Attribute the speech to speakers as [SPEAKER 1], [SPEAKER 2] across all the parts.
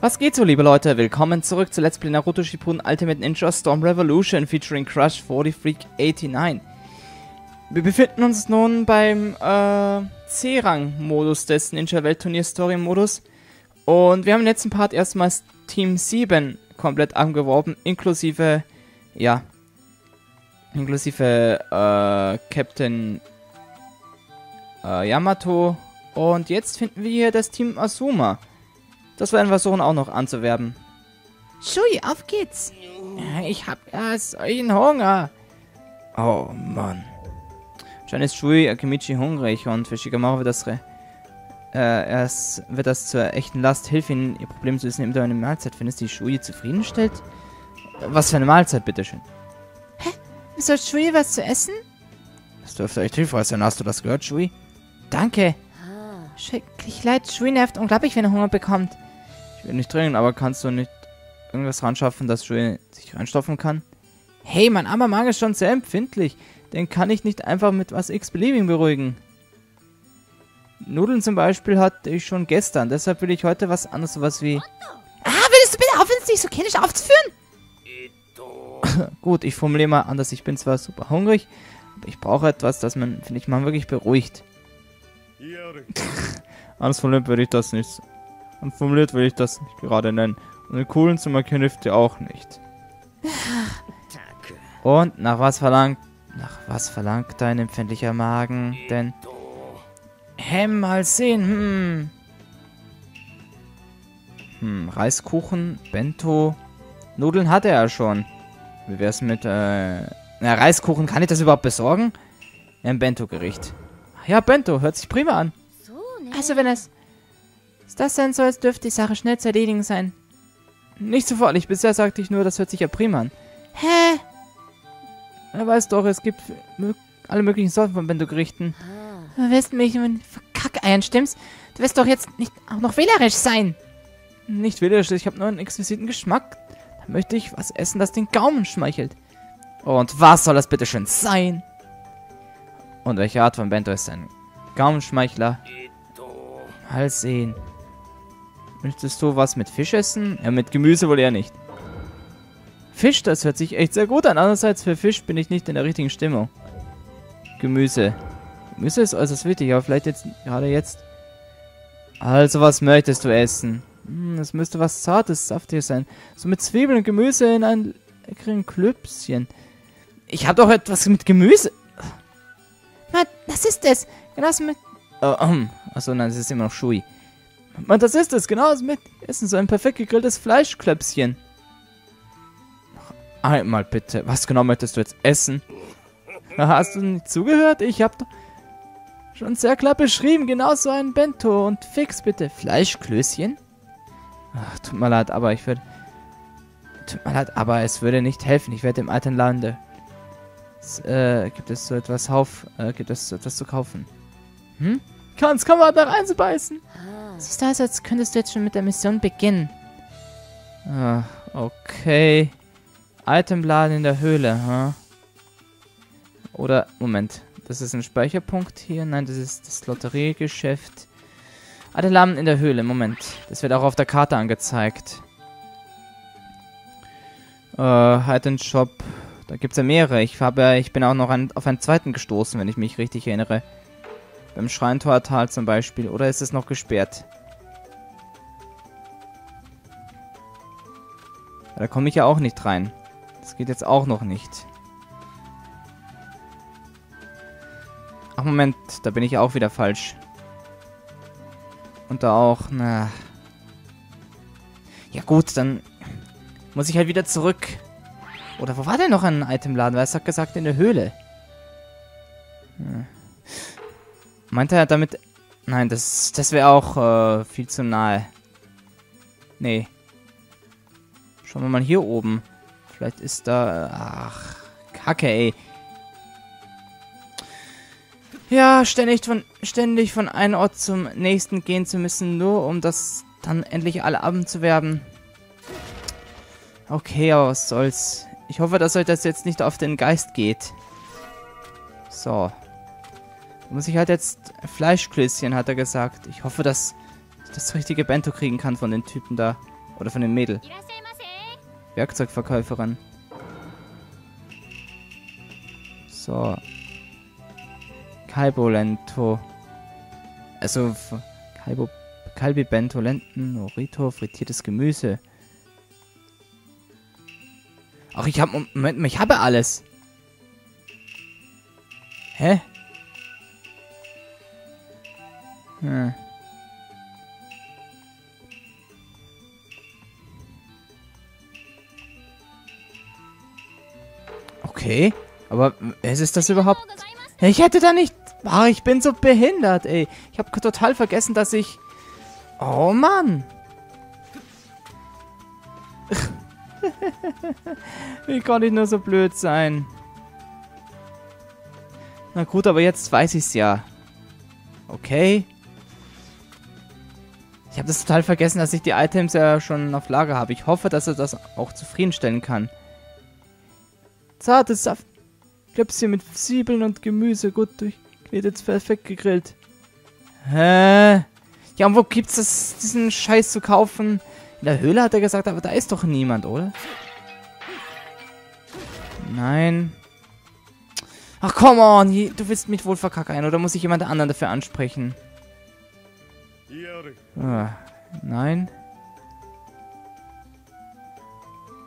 [SPEAKER 1] Was geht so, liebe Leute? Willkommen zurück zu Let's Play Naruto Shippuden Ultimate Ninja Storm Revolution featuring Crush 40 Freak 89. Wir befinden uns nun beim äh, C-Rang-Modus des Ninja-Weltturnier-Story-Modus. Und wir haben im letzten Part erstmals Team 7 komplett angeworben, inklusive, ja, inklusive äh, Captain äh, Yamato. Und jetzt finden wir hier das Team Asuma. Das werden wir versuchen auch noch anzuwerben.
[SPEAKER 2] Shui, auf geht's.
[SPEAKER 1] Ich hab ja solchen Hunger. Oh Mann. Anscheinend ist Shui Akimichi hungrig und für Shikamaru wird das, äh, erst, wird das zur echten Last. Hilf ihnen, ihr Problem zu lösen, indem du eine Mahlzeit findest, die Shui zufriedenstellt. Was für eine Mahlzeit, bitteschön.
[SPEAKER 2] Soll Shui was zu essen?
[SPEAKER 1] Das dürfte echt hilfreich sein. Hast du das gehört, Shui? Danke.
[SPEAKER 2] Schrecklich leid, Shui nervt unglaublich, wenn er Hunger bekommt.
[SPEAKER 1] Ich will nicht dringend, aber kannst du nicht irgendwas ranschaffen, dass Shui sich reinstopfen kann? Hey, mein armer Magen ist schon sehr empfindlich. Den kann ich nicht einfach mit was x-beliebig beruhigen. Nudeln zum Beispiel hatte ich schon gestern, deshalb will ich heute was anderes, sowas wie...
[SPEAKER 2] Ah, würdest du bitte aufhören, dich so kindisch aufzuführen?
[SPEAKER 1] Gut, ich formuliere mal anders. Ich bin zwar super hungrig, aber ich brauche etwas, das man, finde ich, mal wirklich beruhigt. Anders formuliert würde ich das nicht. Und formuliert würde ich das nicht gerade nennen. Und einen coolen zu markieren hilft dir auch nicht. Und nach was verlangt, nach was verlangt dein empfindlicher Magen denn? Hä, mal sehen, hm. Hm, Reiskuchen, Bento, Nudeln hatte er schon. Wie wär's mit, äh, na, Reiskuchen, kann ich das überhaupt besorgen? Ja, ein Bento-Gericht. Ja, Bento, hört sich prima an.
[SPEAKER 2] Also, wenn es das sein soll, dürfte die Sache schnell zu erledigen sein.
[SPEAKER 1] Nicht sofort, bisher sagte ich nur, das hört sich ja prima an.
[SPEAKER 2] Hä?
[SPEAKER 1] Er weiß doch, es gibt alle möglichen Sorten von Bento-Gerichten.
[SPEAKER 2] Du willst mich mit Kackeiern stimmst? Du wirst doch jetzt nicht auch noch wählerisch sein.
[SPEAKER 1] Nicht wählerisch, ich habe nur einen exquisiten Geschmack. Da möchte ich was essen, das den Gaumen schmeichelt. Und was soll das bitte schön sein? Und welche Art von Bento ist ein Gaumenschmeichler? Mal sehen. Möchtest du was mit Fisch essen? Ja, mit Gemüse wohl eher nicht. Fisch, das hört sich echt sehr gut an. Andererseits, für Fisch bin ich nicht in der richtigen Stimmung. Gemüse. Gemüse ist äußerst wichtig, aber vielleicht jetzt, gerade jetzt. Also, was möchtest du essen? Hm, es müsste was Zartes, Saftiges sein. So mit Zwiebeln und Gemüse in ein leckeren Klüppchen. Ich habe doch etwas mit Gemüse.
[SPEAKER 2] Das ist es. Genauso mit...
[SPEAKER 1] Oh, um. Achso, nein, das ist immer noch Schui. Mann, das ist es. Genauso mit Essen. So ein perfekt gegrilltes Fleischklöpschen. Noch einmal bitte. Was genau möchtest du jetzt essen? Hast du nicht zugehört? Ich hab doch schon sehr klar beschrieben. Genau so ein Bento. Und fix bitte. Fleischklößchen? Ach, tut mir leid, aber ich würde... Tut mir leid, aber es würde nicht helfen. Ich werde im alten Lande... Äh, gibt es so etwas Hauf... Äh, gibt es so etwas zu kaufen? Hm? Kannst, komm mal da reinzubeißen.
[SPEAKER 2] Siehst du aus, als könntest du jetzt schon mit der Mission beginnen.
[SPEAKER 1] Ah, okay. Itemladen in der Höhle, ha? Oder, Moment. Das ist ein Speicherpunkt hier. Nein, das ist das Lotteriegeschäft. Itemladen in der Höhle, Moment. Das wird auch auf der Karte angezeigt. Äh, Item Shop. Da gibt es ja mehrere. Ich, habe, ich bin auch noch an, auf einen zweiten gestoßen, wenn ich mich richtig erinnere. Beim Schreintortal zum Beispiel. Oder ist es noch gesperrt? Da komme ich ja auch nicht rein. Das geht jetzt auch noch nicht. Ach, Moment. Da bin ich auch wieder falsch. Und da auch, na... Ja gut, dann muss ich halt wieder zurück. Oder wo war denn noch ein Itemladen? Weil es hat gesagt, in der Höhle. Hm. Meinte er damit... Nein, das, das wäre auch äh, viel zu nahe. Nee. Schauen wir mal hier oben. Vielleicht ist da... Ach, Kacke, ey. Ja, ständig von, ständig von einem Ort zum nächsten gehen zu müssen, nur um das dann endlich alle abzuwerben. Okay, aber was soll's. Ich hoffe, dass euch das jetzt nicht auf den Geist geht. So. Muss ich halt jetzt Fleischklößchen, hat er gesagt. Ich hoffe, dass ich das richtige Bento kriegen kann von den Typen da. Oder von dem Mädel. Werkzeugverkäuferin. So. Kalbolento. Also, Kalbo, Kalbi Bento, Lenten, Norito, frittiertes Gemüse. Ach, ich habe... Moment mal, ich habe alles. Hä? Hm. Okay, aber was ist das überhaupt? Ich hätte da nicht... Ach, ich bin so behindert, ey. Ich habe total vergessen, dass ich... Oh Mann. Wie konnte ich nur so blöd sein? Na gut, aber jetzt weiß ich's ja. Okay. Ich habe das total vergessen, dass ich die Items ja schon auf Lager habe. Ich hoffe, dass er das auch zufriedenstellen kann. Zartes Saft. Klöpschen mit Zwiebeln und Gemüse gut durchknetet, perfekt gegrillt. Hä? Ja, und wo gibt's das, diesen Scheiß zu kaufen? In der Höhle hat er gesagt, aber da ist doch niemand, oder? Nein. Ach, come on, du willst mich wohl verkackern, oder muss ich jemand anderen dafür ansprechen? Ah, nein.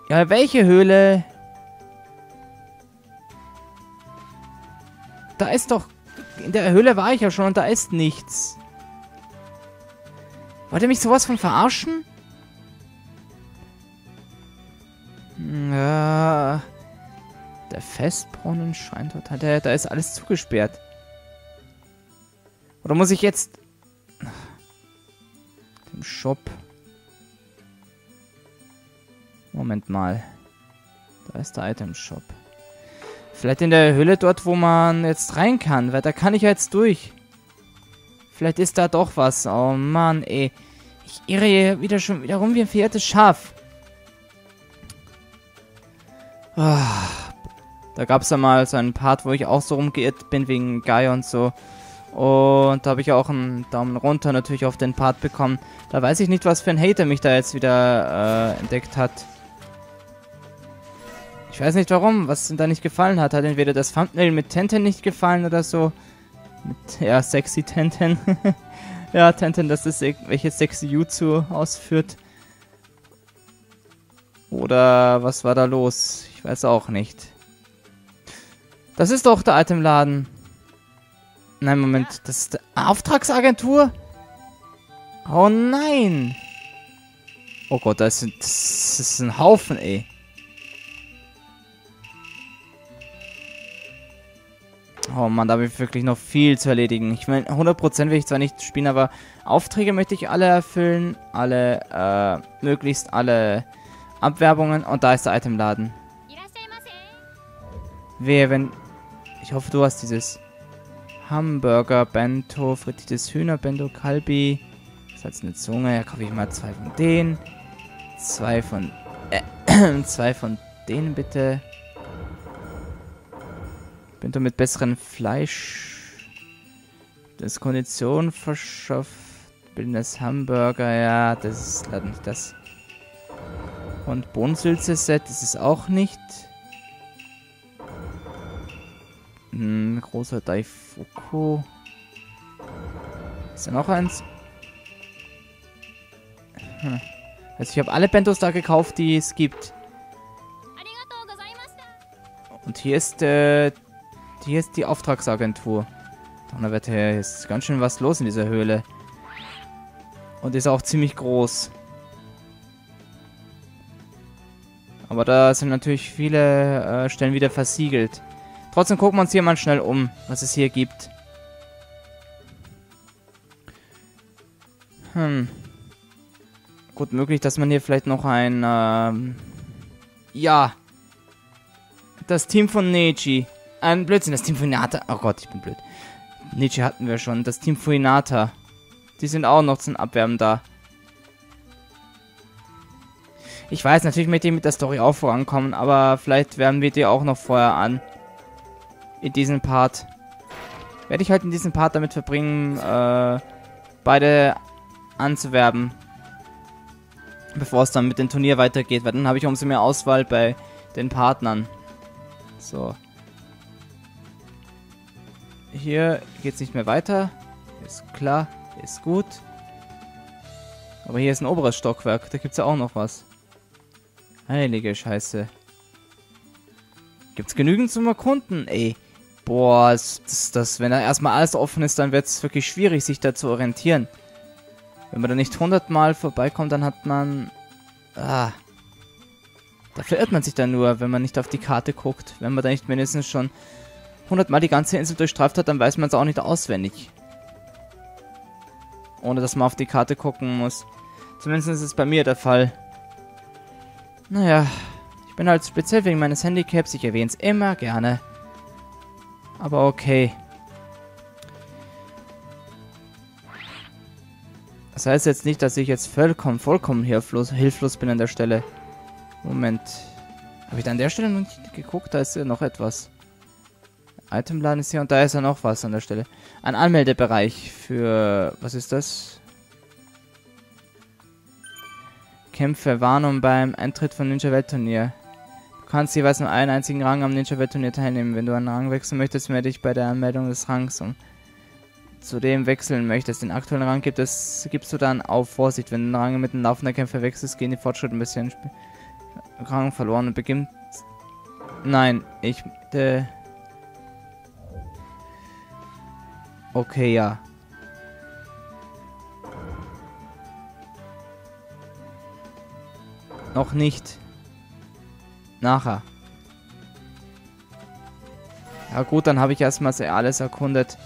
[SPEAKER 1] Ja, welche Höhle? Da ist doch... In der Höhle war ich ja schon und da ist nichts. Wollt ihr mich sowas von verarschen? Hm, Ja... Der Festbrunnen scheint dort... Hat da ist alles zugesperrt. Oder muss ich jetzt... Im Shop. Moment mal. Da ist der Item Shop. Vielleicht in der Höhle dort, wo man jetzt rein kann, weil da kann ich ja jetzt durch. Vielleicht ist da doch was. Oh Mann, ey. Ich irre hier wieder schon wieder rum wie ein verirrtes Schaf. Ah, da gab es ja mal so einen Part, wo ich auch so rumgeirrt bin wegen Guy und so. Und da habe ich auch einen Daumen runter natürlich auf den Part bekommen. Da weiß ich nicht, was für ein Hater mich da jetzt wieder äh, entdeckt hat. Ich weiß nicht warum, was ihm da nicht gefallen hat. Hat entweder das Thumbnail mit Tenten nicht gefallen oder so. Mit, ja, sexy Tenten. ja, Tenten, das ist welche sexy Jutsu ausführt. Oder was war da los? Ich weiß auch nicht. Das ist doch der Itemladen. Nein, Moment. Das ist die Auftragsagentur? Oh nein. Oh Gott, das ist, das ist ein Haufen, ey. Oh Mann, da habe ich wirklich noch viel zu erledigen. Ich meine, 100% will ich zwar nicht spielen, aber Aufträge möchte ich alle erfüllen. Alle, äh, möglichst alle Abwerbungen. Und da ist der Itemladen. Wehe, wenn ich hoffe, du hast dieses Hamburger, Bento, frittiertes Hühner, Bento, Kalbi, salzene Zunge. Ja, kaufe ich mal zwei von denen. Zwei von... Äh, zwei von denen bitte. Bento mit besserem Fleisch. Das Kondition verschafft. Bildendes Hamburger, ja, das ist leider nicht das. Und Bohnensülze-Set, ist auch nicht. Hm, großer Daifuku. Ist da noch eins? Hm. Also ich habe alle Bentos da gekauft, die es gibt. Und hier ist, äh, hier ist die Auftragsagentur. Donnerwetter, hier ist ganz schön was los in dieser Höhle. Und ist auch ziemlich groß. Aber da sind natürlich viele äh, Stellen wieder versiegelt. Trotzdem gucken wir uns hier mal schnell um, was es hier gibt. Hm. Gut möglich, dass man hier vielleicht noch ein, ähm, ja, das Team von Neji. Ein Blödsinn, das Team von Hinata. Oh Gott, ich bin blöd. Neji hatten wir schon. Das Team von Hinata. Die sind auch noch zum Abwerben da. Ich weiß, natürlich möchte ich mit der Story auch vorankommen, aber vielleicht wärmen wir die auch noch vorher an. In diesem Part. werde ich halt in diesem Part damit verbringen, äh, beide anzuwerben. Bevor es dann mit dem Turnier weitergeht, weil dann habe ich umso mehr Auswahl bei den Partnern. So. Hier geht es nicht mehr weiter. Ist klar, ist gut. Aber hier ist ein oberes Stockwerk, da gibt es ja auch noch was. Heilige Scheiße. Gibt's genügend zum Erkunden, ey. Boah, das, das, wenn da erstmal alles offen ist, dann wird es wirklich schwierig, sich da zu orientieren. Wenn man da nicht hundertmal vorbeikommt, dann hat man... Ah. Da verirrt man sich dann nur, wenn man nicht auf die Karte guckt. Wenn man da nicht mindestens schon hundertmal die ganze Insel durchstreift hat, dann weiß man es auch nicht auswendig. Ohne dass man auf die Karte gucken muss. Zumindest ist es bei mir der Fall. Naja, ich bin halt speziell wegen meines Handicaps, ich erwähne es immer gerne. Aber okay. Das heißt jetzt nicht, dass ich jetzt vollkommen, vollkommen hilflos, hilflos bin an der Stelle. Moment. Habe ich da an der Stelle noch nicht geguckt? Da ist ja noch etwas. Itemladen ist hier und da ist ja noch was an der Stelle. Ein Anmeldebereich für... Was ist das? Kämpfe, Warnung beim Eintritt von Ninja Weltturnier. Du kannst jeweils nur einen einzigen Rang am Ninja Weltturnier teilnehmen. Wenn du einen Rang wechseln möchtest, melde dich bei der Anmeldung des Rangs um. Zudem wechseln möchtest. Den aktuellen Rang gibt es, gibst du dann auf Vorsicht. Wenn du den Rang mit dem laufenden Kämpfer wechselst, gehen die Fortschritte ein bisschen Rang verloren und beginnt... Nein, ich... Äh, okay, ja. Noch nicht. Nachher. Ja gut, dann habe ich erstmal alles erkundet.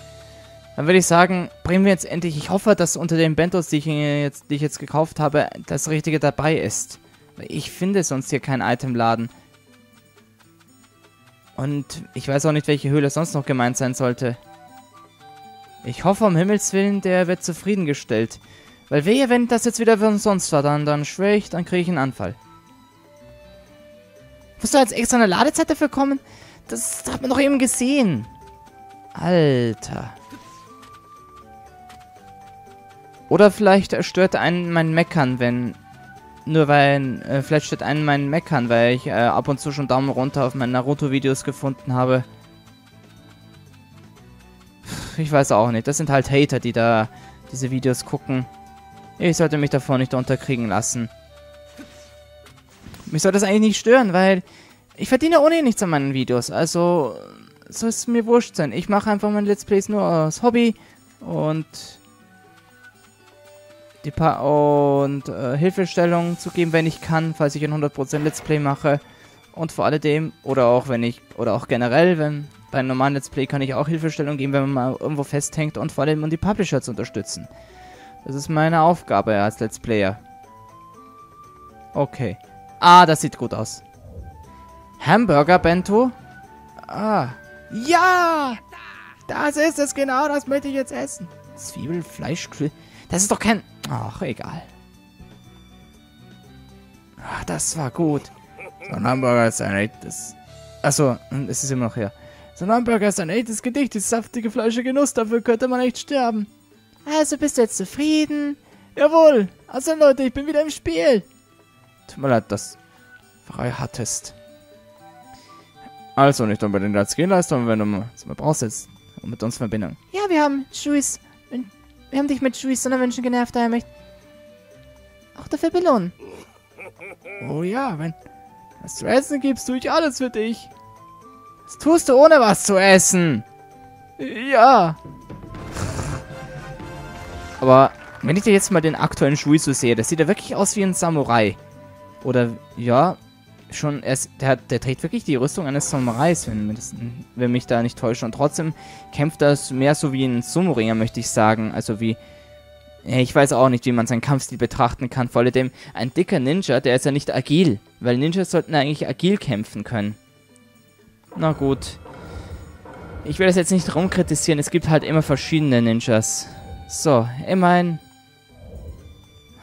[SPEAKER 1] Dann würde ich sagen, bringen wir jetzt endlich... Ich hoffe, dass unter den Bentos, die ich jetzt, die ich jetzt gekauft habe, das Richtige dabei ist. Ich finde sonst hier keinen Itemladen. Und ich weiß auch nicht, welche Höhle sonst noch gemeint sein sollte. Ich hoffe, um Himmels Willen, der wird zufriedengestellt. Weil wehe, wenn das jetzt wieder wie sonst war, dann, dann schwöre ich, dann kriege ich einen Anfall. Musst du jetzt extra eine Ladezeit dafür kommen? Das hat man doch eben gesehen. Alter. Oder vielleicht stört einen mein Meckern, wenn... Nur weil... Äh, vielleicht stört einen mein Meckern, weil ich äh, ab und zu schon Daumen runter auf meinen Naruto-Videos gefunden habe. Ich weiß auch nicht. Das sind halt Hater, die da diese Videos gucken. Ich sollte mich davor nicht unterkriegen lassen. Mich soll das eigentlich nicht stören, weil ich verdiene ohnehin nichts an meinen Videos. Also soll es mir wurscht sein. Ich mache einfach meine Let's Plays nur aus Hobby und die pa und äh, Hilfestellung zu geben, wenn ich kann, falls ich ein 100% Let's Play mache. Und vor alledem, oder auch wenn ich, oder auch generell, wenn bei einem normalen Let's Play kann ich auch Hilfestellung geben, wenn man mal irgendwo festhängt und vor allem um die Publisher zu unterstützen. Das ist meine Aufgabe als Let's Player. Okay. Ah, das sieht gut aus. Hamburger Bento? Ah. Ja! Das ist es genau, das möchte ich jetzt essen. Zwiebelfleisch. Das ist doch kein... Ach, egal. Ach, das war gut. So ein Hamburger ist ein echtes... Achso, es ist immer noch her. So ein Hamburger ist ein echtes Gedicht. Die saftige fleischige Genuss, dafür könnte man echt sterben.
[SPEAKER 2] Also bist du jetzt zufrieden?
[SPEAKER 1] Jawohl. Also Leute, ich bin wieder im Spiel. Tut mir leid, dass frei hattest. Also nicht unbedingt als Gehleistung, wenn du mal brauchst jetzt mit uns Verbindung.
[SPEAKER 2] Ja, wir haben Juice. Wir haben dich mit Juice Sonderwünschen genervt, daher möchte auch dafür belohnen.
[SPEAKER 1] Oh ja, wenn was zu essen gibst, tue ich alles für dich. Das tust du ohne was zu essen. Ja. Aber wenn ich dir jetzt mal den aktuellen Shuizu sehe, das sieht ja wirklich aus wie ein Samurai. Oder, ja, schon, er der, der trägt wirklich die Rüstung eines Samurais, wenn, wenn mich da nicht täuscht. Und trotzdem kämpft das mehr so wie ein Sumo-Ringer, möchte ich sagen. Also wie, ich weiß auch nicht, wie man seinen Kampfstil betrachten kann. Vor allem ein dicker Ninja, der ist ja nicht agil. Weil Ninjas sollten eigentlich agil kämpfen können. Na gut. Ich will das jetzt nicht rumkritisieren, es gibt halt immer verschiedene Ninjas. So, immerhin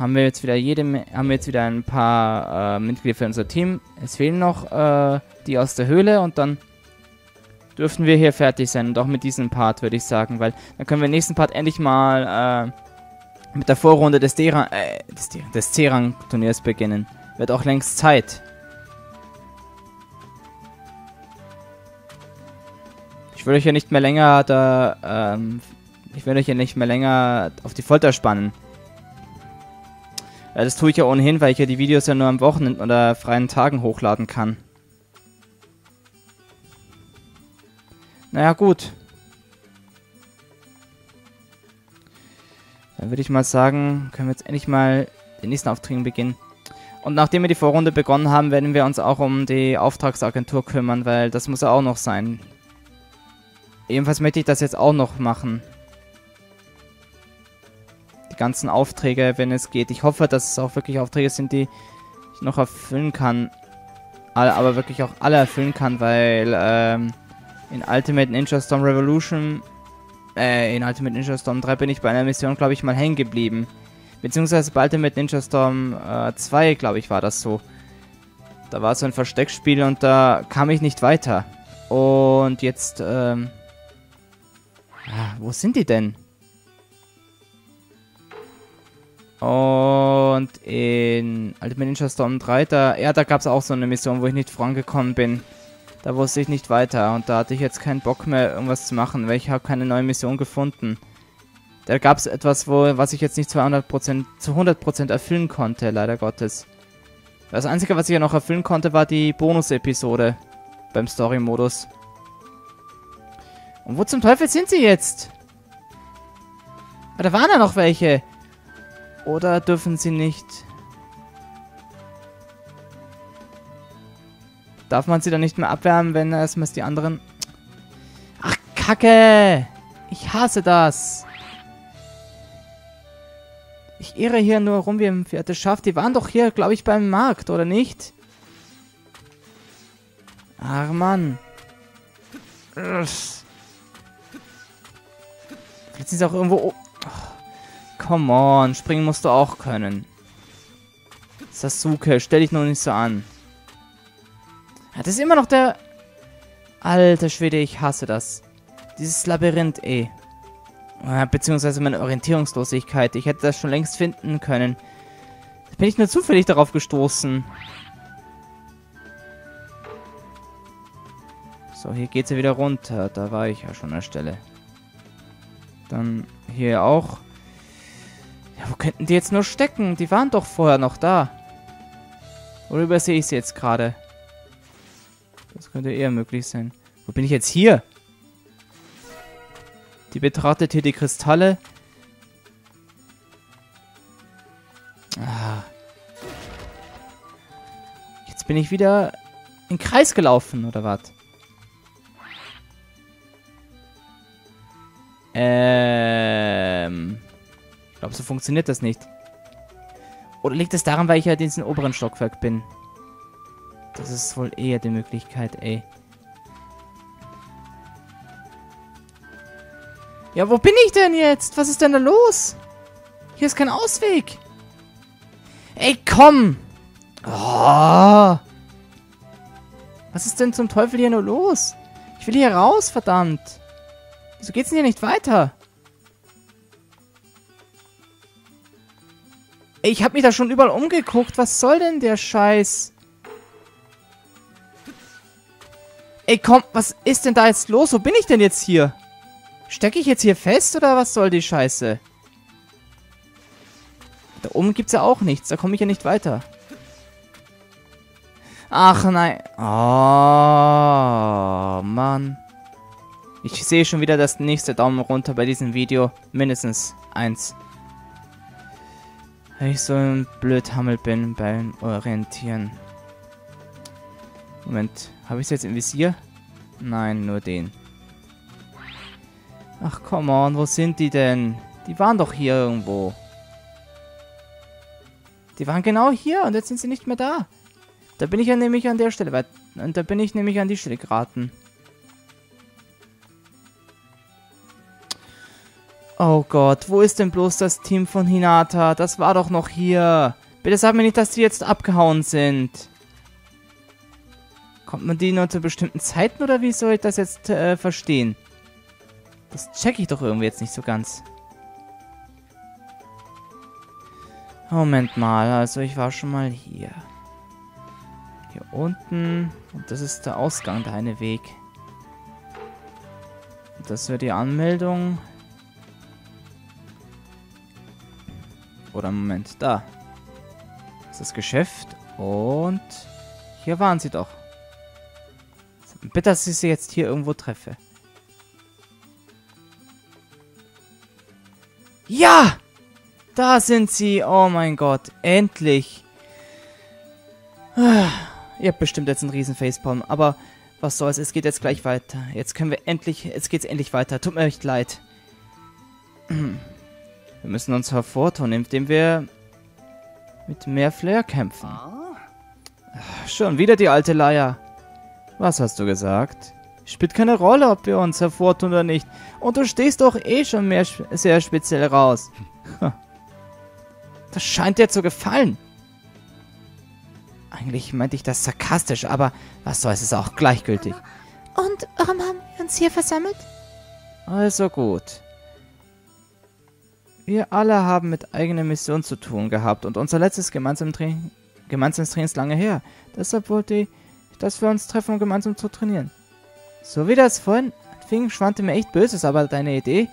[SPEAKER 1] haben wir jetzt wieder jede, haben wir jetzt wieder ein paar äh, Mitglieder für unser Team. Es fehlen noch äh, die aus der Höhle und dann dürften wir hier fertig sein. Und auch mit diesem Part, würde ich sagen. Weil dann können wir im nächsten Part endlich mal äh, mit der Vorrunde des D-Rang, äh, des, C-Rang-Turniers beginnen. Wird auch längst Zeit. Ich will euch ja nicht mehr länger da, ähm, ich will euch ja nicht mehr länger auf die Folter spannen. Das tue ich ja ohnehin, weil ich ja die Videos ja nur am Wochenende oder freien Tagen hochladen kann. Naja, gut. Dann würde ich mal sagen, können wir jetzt endlich mal den nächsten Aufträgen beginnen. Und nachdem wir die Vorrunde begonnen haben, werden wir uns auch um die Auftragsagentur kümmern, weil das muss ja auch noch sein. Ebenfalls möchte ich das jetzt auch noch machen. Ganzen Aufträge, wenn es geht. Ich hoffe, dass es auch wirklich Aufträge sind, die ich noch erfüllen kann. Aber wirklich auch alle erfüllen kann, weil ähm, in Ultimate Ninja Storm Revolution, äh, in Ultimate Ninja Storm 3 bin ich bei einer Mission, glaube ich, mal hängen geblieben. Beziehungsweise bei Ultimate Ninja Storm äh, 2, glaube ich, war das so. Da war so ein Versteckspiel und da kam ich nicht weiter. Und jetzt, ähm, Ah, wo sind die denn? Und in Ultimate Ninja Storm 3, da, ja, da gab es auch so eine Mission, wo ich nicht vorangekommen bin. Da wusste ich nicht weiter und da hatte ich jetzt keinen Bock mehr, irgendwas zu machen, weil ich habe keine neue Mission gefunden. Da gab es etwas, wo, was ich jetzt nicht zu 100%, zu 100% erfüllen konnte, leider Gottes. Das Einzige, was ich ja noch erfüllen konnte, war die Bonus-Episode beim Story-Modus. Und wo zum Teufel sind sie jetzt? Da waren ja noch welche. Oder dürfen sie nicht... Darf man sie dann nicht mehr abwärmen, wenn erstmal die anderen... Ach, Kacke! Ich hasse das! Ich irre hier nur rum wie im vierten Schaft. Die waren doch hier, glaube ich, beim Markt, oder nicht? Ach, Mann. Jetzt sind sie auch irgendwo... Oh. Come on, springen musst du auch können. Sasuke, stell dich noch nicht so an. Ja, das ist immer noch der... Alter Schwede, ich hasse das. Dieses Labyrinth, ey. Beziehungsweise meine Orientierungslosigkeit. Ich hätte das schon längst finden können. Da bin ich nur zufällig darauf gestoßen. So, hier geht's ja wieder runter. Da war ich ja schon an der Stelle. Dann hier auch. Wo könnten die jetzt nur stecken? Die waren doch vorher noch da. Oder übersehe ich sie jetzt gerade? Das könnte eher möglich sein. Wo bin ich jetzt hier? Die betrachtet hier die Kristalle. Ah. Jetzt bin ich wieder in Kreis gelaufen, oder was? Ähm. Ich glaube, so funktioniert das nicht. Oder liegt es daran, weil ich ja in diesem oberen Stockwerk bin? Das ist wohl eher die Möglichkeit, ey. Ja, wo bin ich denn jetzt? Was ist denn da los? Hier ist kein Ausweg. Ey, komm! Oh. Was ist denn zum Teufel hier nur los? Ich will hier raus, verdammt. Wieso geht's denn hier nicht weiter? Ich hab mich da schon überall umgeguckt. Was soll denn der Scheiß? Ey, komm, was ist denn da jetzt los? Wo bin ich denn jetzt hier? Stecke ich jetzt hier fest oder was soll die Scheiße? Da oben gibt's ja auch nichts. Da komme ich ja nicht weiter. Ach nein. Oh, Mann. Ich sehe schon wieder das nächste Daumen runter bei diesem Video. Mindestens eins. Weil ich so ein Blödhammel bin beim Orientieren. Moment, habe ich es jetzt im Visier? Nein, nur den. Ach, come on, wo sind die denn? Die waren doch hier irgendwo. Die waren genau hier und jetzt sind sie nicht mehr da. Da bin ich ja nämlich an der Stelle, und da bin ich nämlich an die Stelle geraten. Oh Gott, wo ist denn bloß das Team von Hinata? Das war doch noch hier. Bitte sag mir nicht, dass die jetzt abgehauen sind. Kommt man die nur zu bestimmten Zeiten oder wie soll ich das jetzt äh, verstehen? Das check ich doch irgendwie jetzt nicht so ganz. Moment mal, also ich war schon mal hier. Hier unten. Und das ist der Ausgang, der eine Weg. Das wäre die Anmeldung. Oder Moment, da. Das ist das Geschäft. Und hier waren sie doch. Bitte, dass ich sie jetzt hier irgendwo treffe. Ja! Da sind sie. Oh mein Gott. Endlich. Ihr habt bestimmt jetzt einen riesen Facepalm. Aber was soll's. Es geht jetzt gleich weiter. Jetzt können wir endlich... Jetzt geht's endlich weiter. Tut mir echt leid. Wir müssen uns hervortun, indem wir mit mehr Flair kämpfen. Schon wieder die alte Leier. Was hast du gesagt? Spielt keine Rolle, ob wir uns hervortun oder nicht. Und du stehst doch eh schon mehr sehr speziell raus. Das scheint dir zu gefallen. Eigentlich meinte ich das sarkastisch, aber was soll es ist auch gleichgültig.
[SPEAKER 2] Und warum haben wir uns hier versammelt?
[SPEAKER 1] Also gut. Wir alle haben mit eigener Mission zu tun gehabt und unser letztes gemeinsames Training, gemeinsames Training ist lange her. Deshalb wollte ich, dass wir uns treffen, um gemeinsam zu trainieren. So wie das vorhin fing, schwante mir echt Böses, aber deine Idee,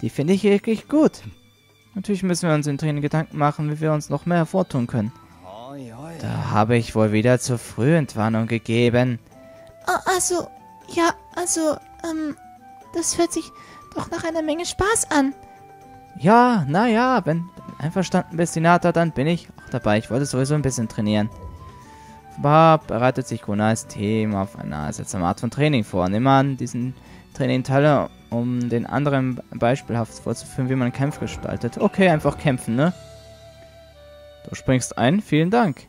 [SPEAKER 1] die finde ich wirklich gut. Natürlich müssen wir uns im Training Gedanken machen, wie wir uns noch mehr hervortun können. Da habe ich wohl wieder zu früh Entwarnung gegeben.
[SPEAKER 2] Ah, also, ja, also, ähm, das hört sich doch nach einer Menge Spaß an.
[SPEAKER 1] Ja, naja, wenn du einverstanden bist, Hinata, dann bin ich auch dabei. Ich wollte sowieso ein bisschen trainieren. Offenbar bereitet sich Kunais Team auf eine seltsame Art von Training vor. Nimm an diesen Training teile, um den anderen beispielhaft vorzuführen, wie man Kämpfe gestaltet. Okay, einfach kämpfen, ne? Du springst ein, vielen Dank.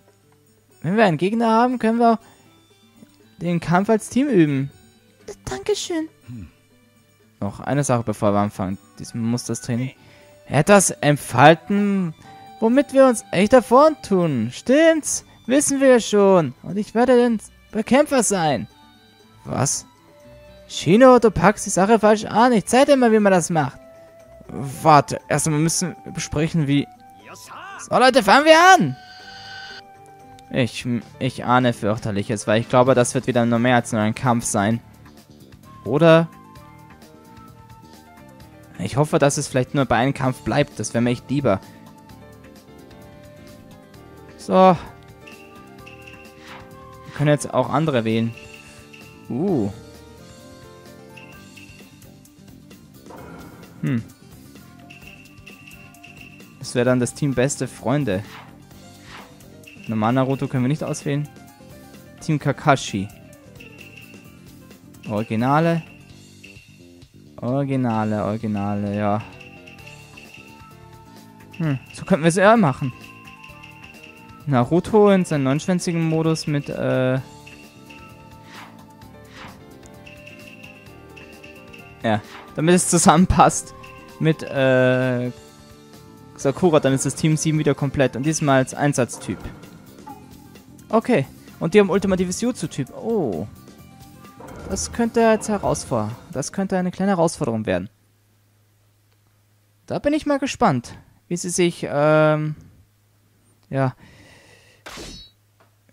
[SPEAKER 1] Wenn wir einen Gegner haben, können wir den Kampf als Team üben.
[SPEAKER 2] Dankeschön.
[SPEAKER 1] Noch eine Sache, bevor wir anfangen. Diesmal muss das Training etwas entfalten, womit wir uns echt davon tun. Stimmt's? Wissen wir schon. Und ich werde den Bekämpfer sein. Was? Shino, du packst die Sache falsch an. Ich zeig dir mal, wie man das macht. Warte, erstmal müssen wir besprechen, wie... So, Leute, fangen wir an! Ich, ich ahne fürchterliches, weil ich glaube, das wird wieder nur mehr als nur ein Kampf sein. Oder? Ich hoffe, dass es vielleicht nur bei einem Kampf bleibt. Das wäre mir echt lieber. So. Wir können jetzt auch andere wählen. Uh. Hm. Das wäre dann das Team Beste Freunde. Normal Naruto können wir nicht auswählen. Team Kakashi. Originale. Originale, Originale, ja. Hm, so könnten wir es eher machen. Naruto in seinem neunschwänzigen Modus mit, äh... Ja, damit es zusammenpasst mit, äh... Sakura, dann ist das Team 7 wieder komplett. Und diesmal als Einsatztyp. Okay. Und die haben ultimatives Jutsu-Typ. Oh. Das könnte jetzt herausfordern. Das könnte eine kleine Herausforderung werden. Da bin ich mal gespannt, wie sie sich, ähm, ja,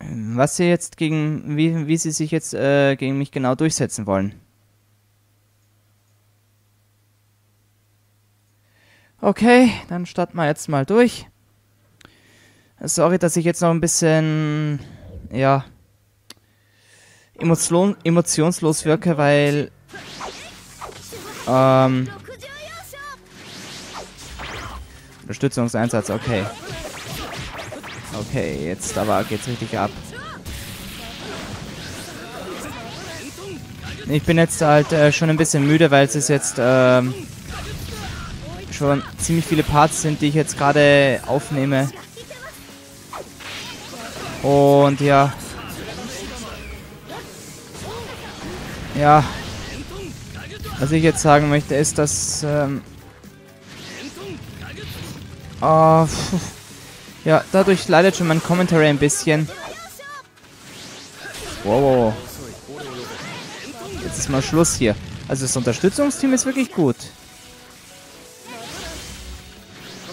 [SPEAKER 1] was sie jetzt gegen, wie, wie sie sich jetzt äh, gegen mich genau durchsetzen wollen. Okay, dann starten wir jetzt mal durch. Sorry, dass ich jetzt noch ein bisschen, ja, emotion, emotionslos wirke, weil, ähm, Unterstützungseinsatz, okay. Okay, jetzt aber geht's richtig ab. Ich bin jetzt halt äh, schon ein bisschen müde, weil es ist jetzt ähm, schon ziemlich viele Parts sind, die ich jetzt gerade aufnehme. Und ja. Ja. Was ich jetzt sagen möchte, ist, dass... Ähm, oh, ja, dadurch leidet schon mein Commentary ein bisschen. Wow. Jetzt ist mal Schluss hier. Also das Unterstützungsteam ist wirklich gut.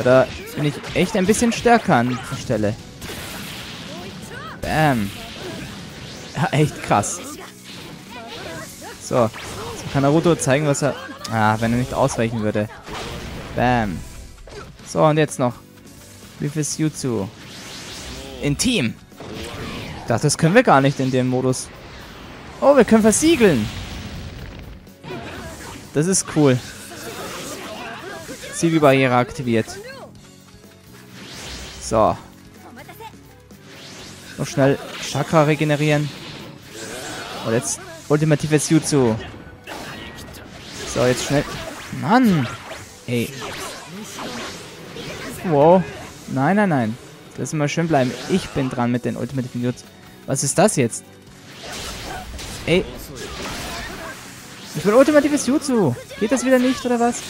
[SPEAKER 1] Da bin ich echt ein bisschen stärker an der Stelle. Bam. Ja, echt krass. So. Kann Naruto zeigen, was er... Ah, wenn er nicht ausweichen würde. Bam. So, und jetzt noch. Wie ist Jutsu? In Team. Ich dachte, das können wir gar nicht in dem Modus. Oh, wir können versiegeln. Das ist cool. Siegelbarriere aktiviert. So. Noch schnell Chakra regenerieren. Und jetzt ultimatives Jutsu. So, jetzt schnell. Mann! Ey. Wow. Nein, nein, nein. Lass mal schön bleiben. Ich bin dran mit den ultimativen Jutsu. Was ist das jetzt? Ey. Ich will ultimatives Jutsu. Geht das wieder nicht, oder was?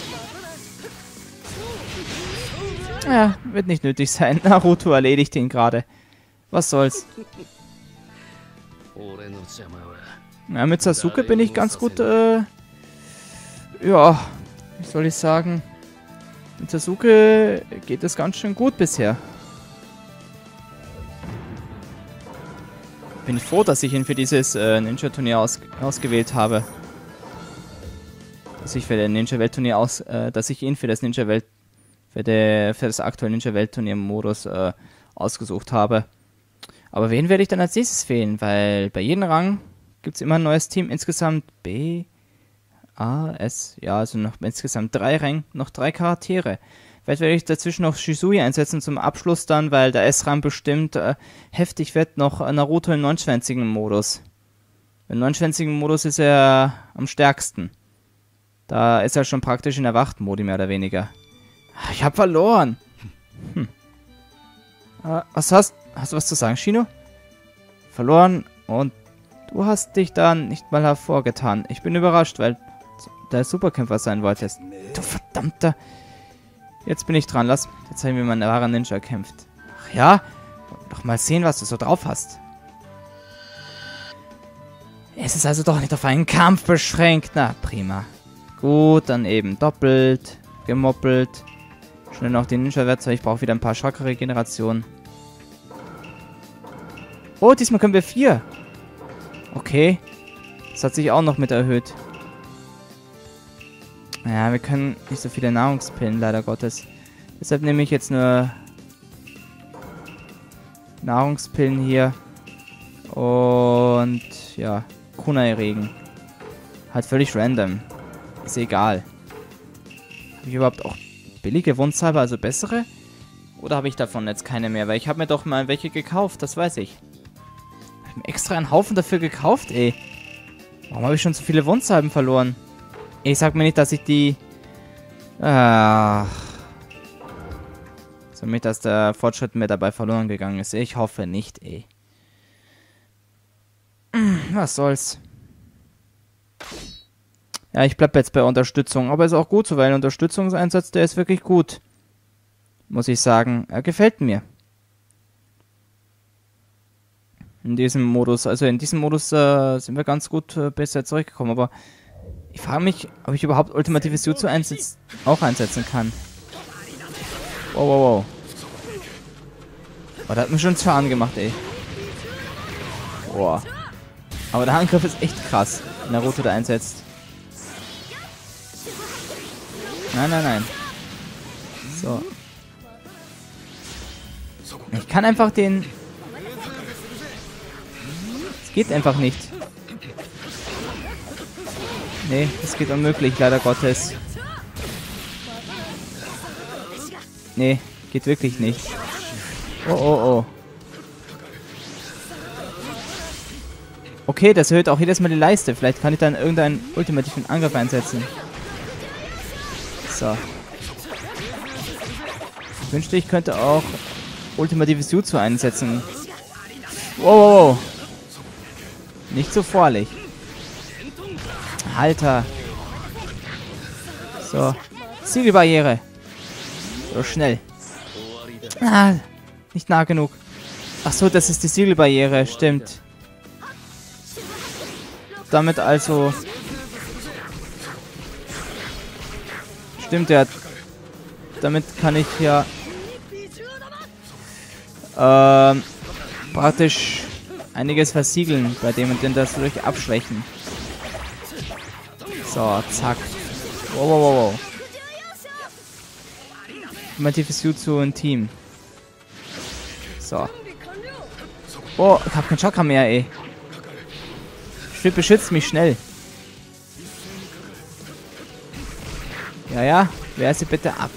[SPEAKER 1] Ja, wird nicht nötig sein. Naruto erledigt ihn gerade. Was soll's. Ja, mit Sasuke bin ich ganz gut, äh... Ja, wie soll ich sagen? Mit Sasuke geht es ganz schön gut bisher. Bin froh, dass ich ihn für dieses äh, Ninja-Turnier aus ausgewählt habe. Dass ich für den Ninja-Weltturnier aus... Äh, dass ich ihn für das Ninja-Welt... Für, für das aktuelle Ninja-Weltturnier-Modus äh, ausgesucht habe. Aber wen werde ich dann als nächstes wählen? Weil bei jedem Rang gibt es immer ein neues Team. Insgesamt B, A, S. Ja, also noch insgesamt drei Ränge, noch drei Charaktere. Vielleicht werde ich dazwischen noch Shisui einsetzen zum Abschluss dann, weil der S-Rang bestimmt äh, heftig wird, noch Naruto im neunschwänzigen Modus. Im neunschwänzigen Modus ist er am stärksten. Da ist er schon praktisch in der Wachtmodi, mehr oder weniger. Ich habe verloren. Hm. Äh, was hast, hast du was zu sagen, Shino? Verloren und du hast dich dann nicht mal hervorgetan. Ich bin überrascht, weil der Superkämpfer sein wolltest. Du verdammter... Jetzt bin ich dran. Lass dir zeigen, wie man ein wahrer Ninja kämpft. Ach ja? Doch mal sehen, was du so drauf hast. Es ist also doch nicht auf einen Kampf beschränkt. Na, prima. Gut, dann eben doppelt, gemoppelt. Schnell noch den Ninja-Werkzeug. Ich brauche wieder ein paar Chakra-Regenerationen. Oh, diesmal können wir vier. Okay. Das hat sich auch noch mit erhöht. Ja, wir können nicht so viele Nahrungspillen, leider Gottes. Deshalb nehme ich jetzt nur Nahrungspillen hier. Und ja, Kunai-Regen. Halt völlig random. Ist egal. Habe ich überhaupt auch billige Wundsalbe, also bessere? Oder habe ich davon jetzt keine mehr? Weil ich habe mir doch mal welche gekauft, das weiß ich. Ich mir extra einen Haufen dafür gekauft, ey. Warum habe ich schon so viele Wundsalben verloren? Ich sag mir nicht, dass ich die... Ach. Somit, dass der Fortschritt mir dabei verloren gegangen ist. Ich hoffe nicht, ey. Was soll's. Ja, ich bleib jetzt bei Unterstützung. Aber ist auch gut so, weil ein Unterstützungseinsatz, der ist wirklich gut. Muss ich sagen. Er gefällt mir. In diesem Modus. Also in diesem Modus äh, sind wir ganz gut äh, besser zurückgekommen. Aber ich frage mich, ob ich überhaupt ultimatives Jutsu einsetz auch einsetzen kann. Wow, wow, wow. Oh, der hat mir schon Zahn gemacht, ey. Boah. Aber der Angriff ist echt krass, wenn Naruto da einsetzt. Nein, nein, nein. So. Ich kann einfach den... Geht einfach nicht. Nee, das geht unmöglich, leider Gottes. Nee, geht wirklich nicht. Oh, oh, oh. Okay, das erhöht auch jedes Mal die Leiste. Vielleicht kann ich dann irgendeinen ultimativen Angriff einsetzen. So. Ich wünschte, ich könnte auch ultimatives Jutsu einsetzen. Wow, wow, wow. Nicht so vorlich. Alter. So. Siegelbarriere. So schnell. Ah, nicht nah genug. Ach so, das ist die Siegelbarriere, stimmt. damit also... Stimmt, ja. Damit kann ich ja... Ähm, praktisch einiges versiegeln bei dem und den das durch abschwächen. So, zack. Wow, wow, wow, wow. Ultimatives Jutsu und Team. So. Oh, ich hab kein Chakra mehr, ey. Schild beschützt mich schnell. Ja, ja. Wehr sie bitte ab.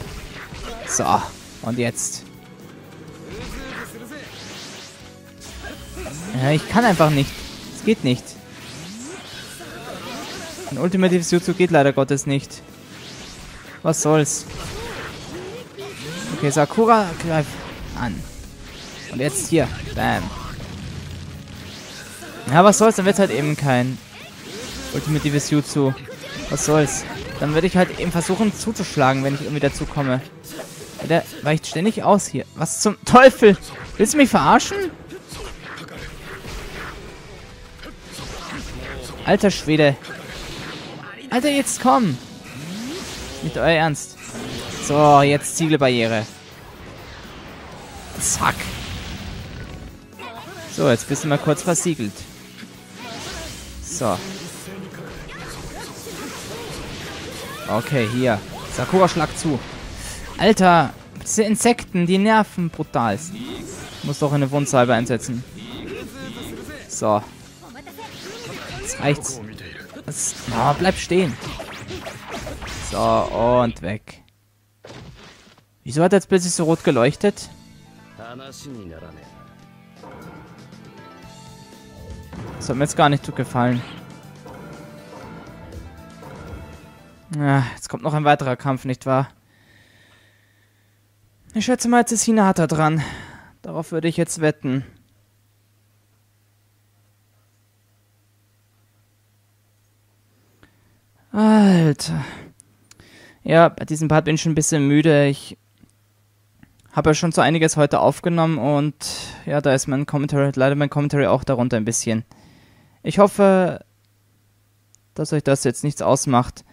[SPEAKER 1] So. Und jetzt. Ja, ich kann einfach nicht. Es geht nicht. Ein ultimatives Jutsu geht leider Gottes nicht. Was soll's. Okay, Sakura greift an. Und jetzt hier. Bam. Ja, was soll's, dann wird's halt eben kein ultimatives Jutsu. Was soll's. Dann würde ich halt eben versuchen zuzuschlagen, wenn ich irgendwie dazu komme. Der weicht ständig aus hier. Was zum Teufel? Willst du mich verarschen? Alter Schwede. Alter, jetzt komm. Nicht euer Ernst. So, jetzt Ziegelbarriere. Zack. So, jetzt bist du mal kurz versiegelt. So. Okay, hier. Sakura schlag zu. Alter, diese Insekten, die nerven brutal. Muss doch eine Wundsalbe einsetzen. So. Jetzt reicht's. Das, oh, bleib stehen. So, und weg. Wieso hat er jetzt plötzlich so rot geleuchtet? Das hat mir jetzt gar nicht so gefallen. Ja, jetzt kommt noch ein weiterer Kampf, nicht wahr? Ich schätze mal, jetzt ist Hinata dran. Darauf würde ich jetzt wetten. Alter. Ja, bei diesem Part bin ich schon ein bisschen müde. Ich habe ja schon so einiges heute aufgenommen und ja, da ist mein Commentary, leider mein Commentary auch darunter ein bisschen. Ich hoffe, dass euch das jetzt nichts ausmacht,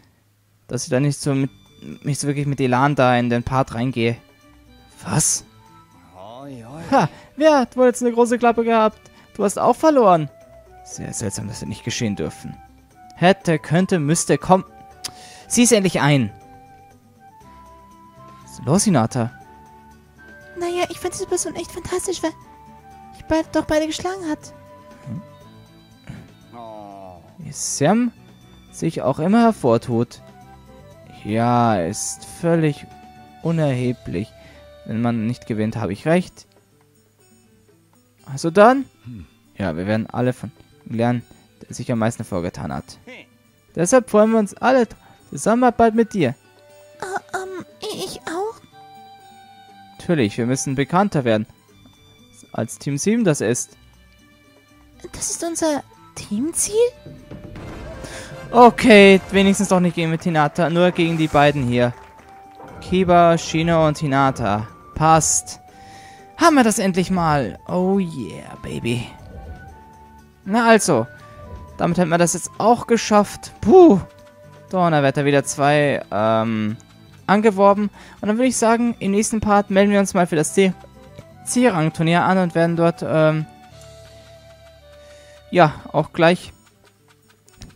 [SPEAKER 1] dass ich da nicht so mit, nicht so wirklich mit Elan da in den Part reingehe. Was? Ha, wer hat wohl jetzt eine große Klappe gehabt? Du hast auch verloren. Sehr seltsam, dass er nicht geschehen dürfen. Hätte, könnte, müsste, komm. Sieh es endlich ein. Was ist los, Hinata?
[SPEAKER 2] Naja, ich fand diese Person echt fantastisch, weil ich beid, doch beide geschlagen hat.
[SPEAKER 1] Wie Sam sich auch immer hervortut. Ja, ist völlig unerheblich. Wenn man nicht gewinnt, habe ich recht. Also dann? Ja, wir werden alle von lernen, sich am meisten vorgetan hat. Deshalb freuen wir uns alle Zusammenarbeit mit dir.
[SPEAKER 2] Ah, ähm, ich auch?
[SPEAKER 1] Natürlich, wir müssen bekannter werden. Als Team 7 das ist.
[SPEAKER 2] Das ist unser Teamziel?
[SPEAKER 1] Okay, wenigstens doch nicht gegen mit Hinata, nur gegen die beiden hier. Kiba, Shino und Hinata. Passt. Haben wir das endlich mal. Oh yeah, baby. Na also, damit hätten wir das jetzt auch geschafft. Puh. Donnerwetter wieder zwei ähm, angeworben. Und dann würde ich sagen, im nächsten Part melden wir uns mal für das C-Rang-Turnier an und werden dort ähm, ja auch gleich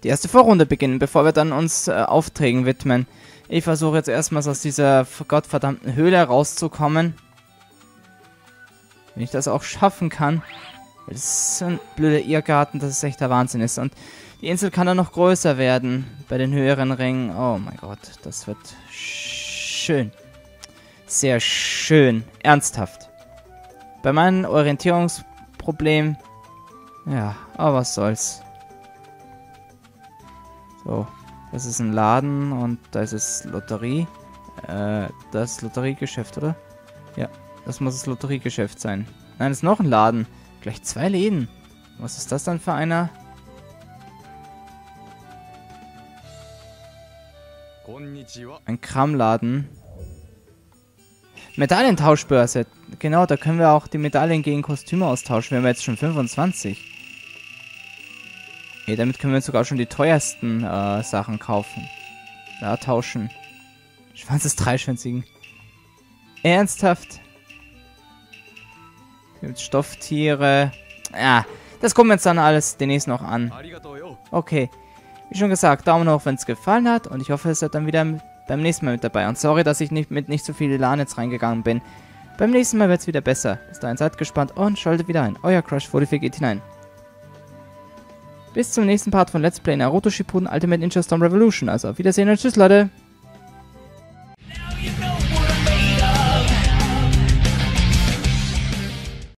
[SPEAKER 1] die erste Vorrunde beginnen, bevor wir dann uns äh, Aufträgen widmen. Ich versuche jetzt erstmals aus dieser gottverdammten Höhle rauszukommen. Wenn ich das auch schaffen kann. Das ist ein blöder Irrgarten, dass es echt der Wahnsinn ist. Und die Insel kann dann noch größer werden bei den höheren Ringen. Oh mein Gott, das wird schön. Sehr schön. Ernsthaft. Bei meinem Orientierungsproblem... Ja, aber was soll's. So, das ist ein Laden und da ist es Lotterie. Äh, das ist Lotteriegeschäft, oder? Ja, das muss das Lotteriegeschäft sein. Nein, das ist noch ein Laden. Gleich zwei Läden. Was ist das dann für einer? Ein Kramladen. Medaillentauschbörse. Genau, da können wir auch die Medaillen gegen Kostüme austauschen. Wir haben jetzt schon 25. Ey, damit können wir uns sogar schon die teuersten äh, Sachen kaufen. Ja, tauschen. Schwanz des Dreischwänzigen. Ernsthaft? Gibt Stofftiere. Ja, das kommen wir uns dann alles demnächst noch an. Okay. Wie schon gesagt, Daumen hoch, wenn es gefallen hat. Und ich hoffe, ihr seid dann wieder beim nächsten Mal mit dabei. Und sorry, dass ich nicht mit nicht so viel LAN jetzt reingegangen bin. Beim nächsten Mal wird es wieder besser. Bis dahin seid gespannt und schaltet wieder ein. Euer Crush 44 geht hinein. Bis zum nächsten Part von Let's Play Naruto Shippuden Ultimate Ninja Storm Revolution. Also auf Wiedersehen und tschüss, Leute.